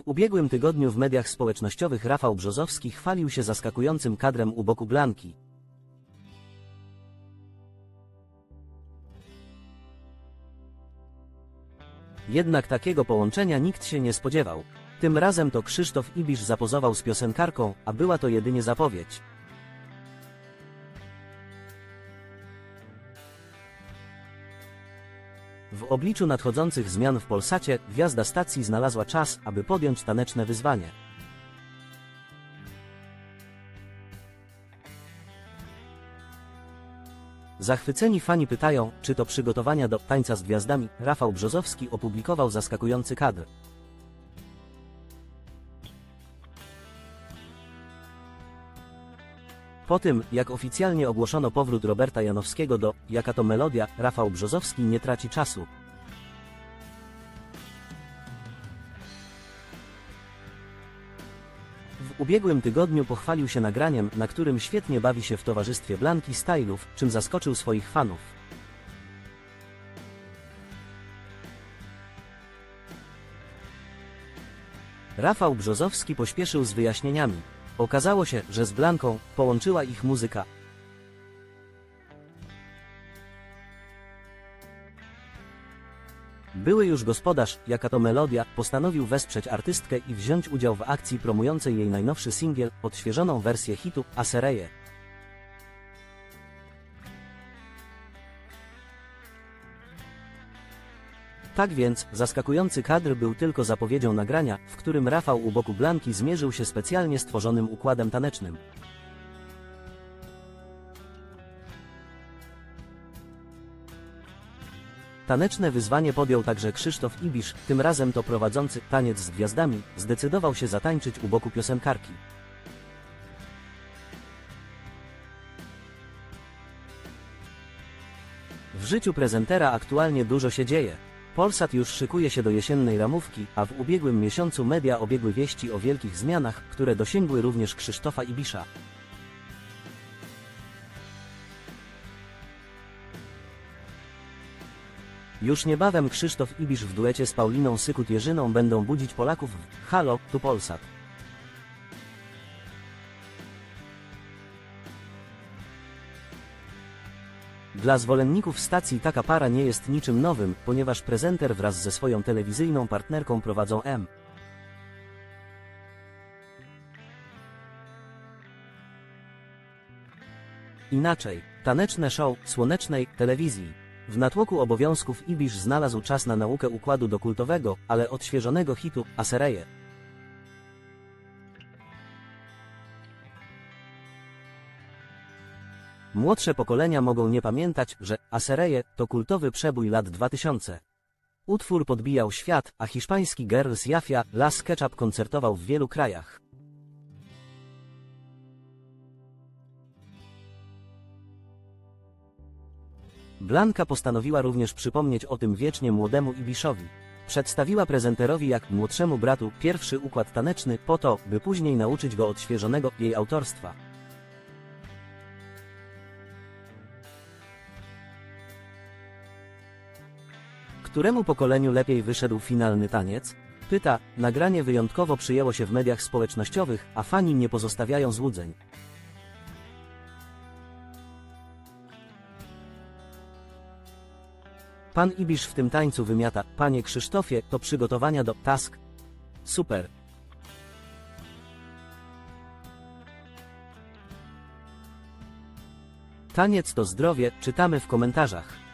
W ubiegłym tygodniu w mediach społecznościowych Rafał Brzozowski chwalił się zaskakującym kadrem u boku Blanki. Jednak takiego połączenia nikt się nie spodziewał. Tym razem to Krzysztof Ibisz zapozował z piosenkarką, a była to jedynie zapowiedź. W obliczu nadchodzących zmian w Polsacie, gwiazda stacji znalazła czas, aby podjąć taneczne wyzwanie. Zachwyceni fani pytają, czy to przygotowania do tańca z gwiazdami. Rafał Brzozowski opublikował zaskakujący kadr. Po tym, jak oficjalnie ogłoszono powrót Roberta Janowskiego do Jaka to melodia, Rafał Brzozowski nie traci czasu. W ubiegłym tygodniu pochwalił się nagraniem, na którym świetnie bawi się w towarzystwie Blanki Stylów, czym zaskoczył swoich fanów. Rafał Brzozowski pośpieszył z wyjaśnieniami. Okazało się, że z Blanką połączyła ich muzyka. Były już gospodarz, jaka to melodia, postanowił wesprzeć artystkę i wziąć udział w akcji promującej jej najnowszy singiel, odświeżoną wersję hitu Asereje. Tak więc, zaskakujący kadr był tylko zapowiedzią nagrania, w którym Rafał u boku Blanki zmierzył się specjalnie stworzonym układem tanecznym. Taneczne wyzwanie podjął także Krzysztof Ibisz, tym razem to prowadzący taniec z gwiazdami, zdecydował się zatańczyć u boku piosenkarki. W życiu prezentera aktualnie dużo się dzieje. Polsat już szykuje się do jesiennej ramówki, a w ubiegłym miesiącu media obiegły wieści o wielkich zmianach, które dosięgły również Krzysztofa Ibisza. Już niebawem Krzysztof Ibisz w duecie z Pauliną Sykut-Jerzyną będą budzić Polaków w Halo, tu Polsat. Dla zwolenników stacji taka para nie jest niczym nowym, ponieważ prezenter wraz ze swoją telewizyjną partnerką prowadzą M. Inaczej, taneczne show słonecznej telewizji. W natłoku obowiązków Ibisz znalazł czas na naukę układu do kultowego, ale odświeżonego hitu Asereje. Młodsze pokolenia mogą nie pamiętać, że Asereje to kultowy przebój lat 2000. Utwór podbijał świat, a hiszpański Girls Jafia Las Ketchup koncertował w wielu krajach. Blanka postanowiła również przypomnieć o tym wiecznie młodemu Ibiszowi. Przedstawiła prezenterowi jak młodszemu bratu pierwszy układ taneczny po to, by później nauczyć go odświeżonego jej autorstwa. Któremu pokoleniu lepiej wyszedł finalny taniec? Pyta, nagranie wyjątkowo przyjęło się w mediach społecznościowych, a fani nie pozostawiają złudzeń. Pan Ibisz w tym tańcu wymiata, panie Krzysztofie, to przygotowania do task. Super. Taniec to zdrowie, czytamy w komentarzach.